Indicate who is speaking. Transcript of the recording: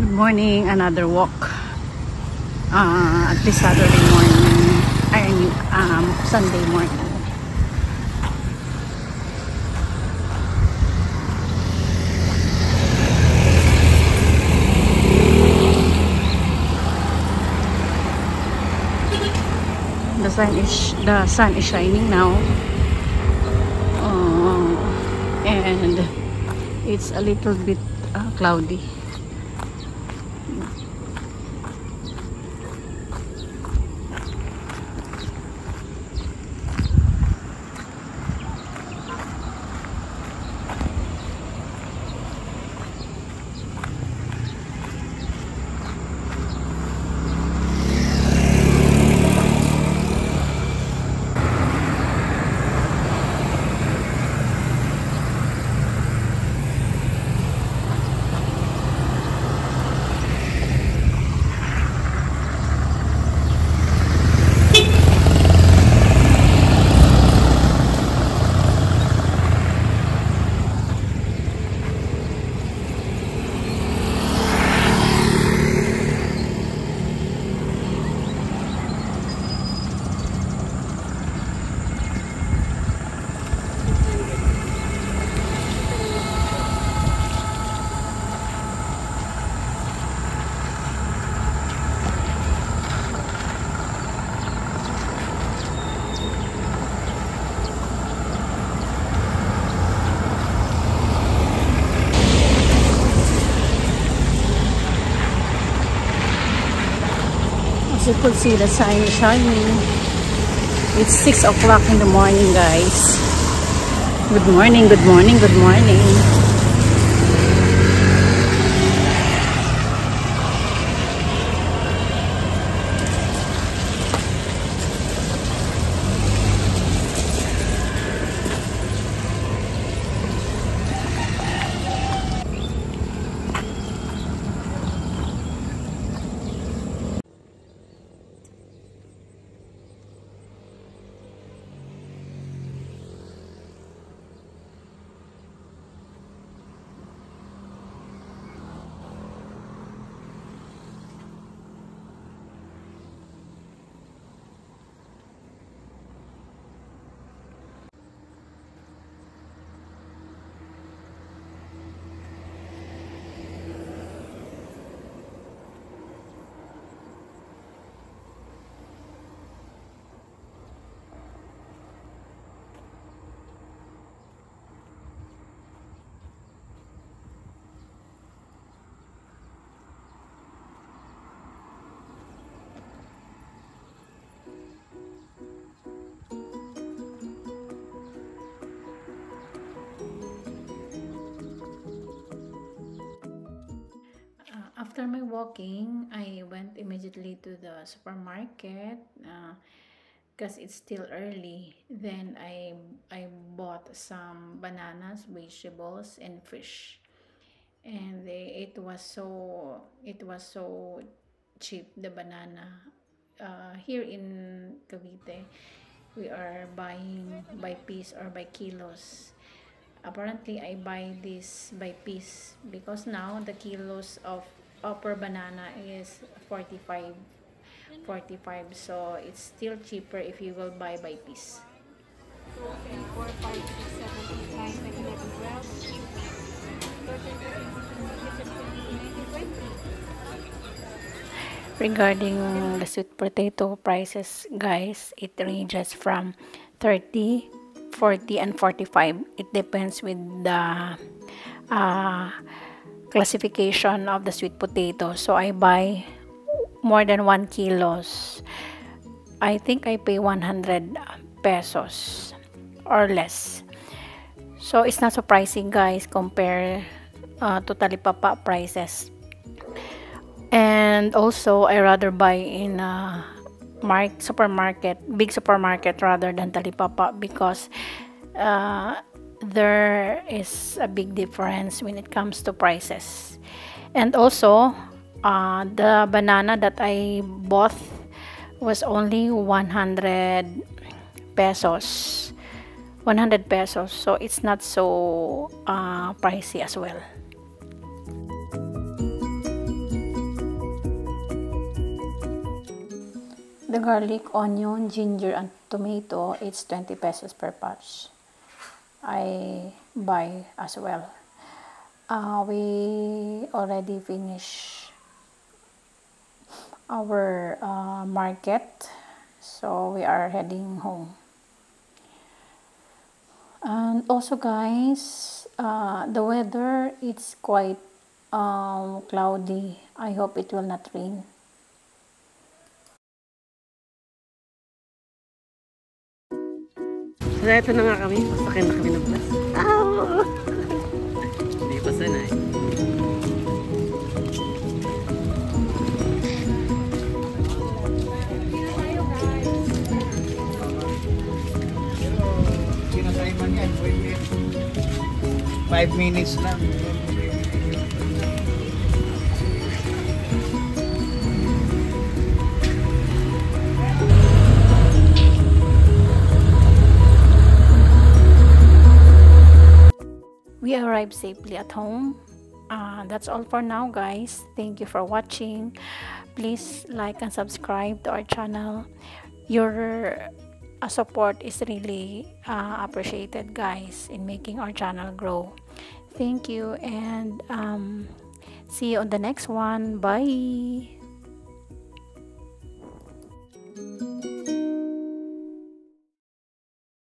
Speaker 1: Good morning, another walk. Uh, at this Saturday morning, I mean, um, Sunday morning. The sun is the sun is shining now, uh, and it's a little bit uh, cloudy. you could see the sun is shining. It's 6 o'clock in the morning, guys. Good morning, good morning, good morning. after my walking, I went immediately to the supermarket because uh, it's still early. Then I, I bought some bananas, vegetables, and fish. And they, it was so it was so cheap the banana. Uh, here in Cavite, we are buying by piece or by kilos apparently I buy this by piece because now the kilos of upper banana is 45 45 so it's still cheaper if you will buy by piece regarding the sweet potato prices guys it ranges from 30 40 and 45 it depends with the uh, classification of the sweet potato. So I buy more than 1 kilos. I think I pay 100 pesos or less. So it's not surprising guys compare uh, to talipapa prices. And also I rather buy in a uh, mark supermarket, big supermarket rather than talipapa because uh, there is a big difference when it comes to prices and also uh, the banana that I bought was only 100 pesos 100 pesos so it's not so uh, pricey as well the garlic onion ginger and tomato it's 20 pesos per pouch I buy as well. Uh, we already finish our uh, market so we are heading home and also guys uh, the weather it's quite um, cloudy I hope it will not rain Kaya ito na nga kami. Pasakay na kami ng bus. Ow! Hindi pa sanay. Five minutes lang. we arrived safely at home uh, that's all for now guys thank you for watching please like and subscribe to our channel your uh, support is really uh, appreciated guys in making our channel grow thank you and um, see you on the next one bye